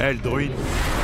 Eh,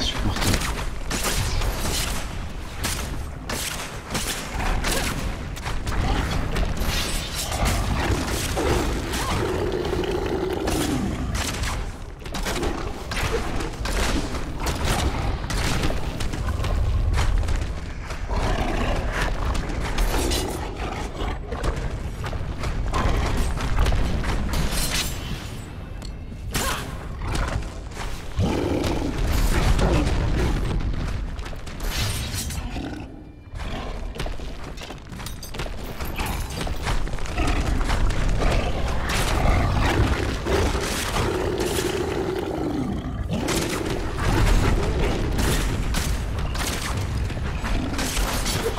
insupportable.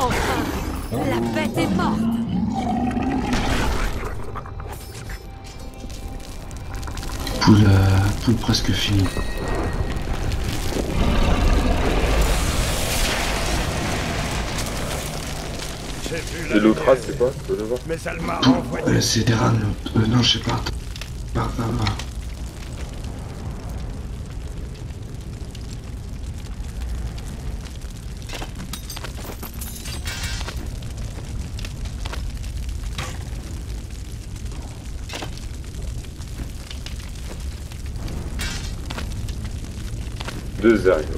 Enfin La bête est morte Poule, euh, poule presque finie. J'ai vu la C'est l'Outras, lumière, c'est quoi Poule, euh, c'est des rats. Euh, non, je sais pas. Bah, bah, bah. Deux arrivent.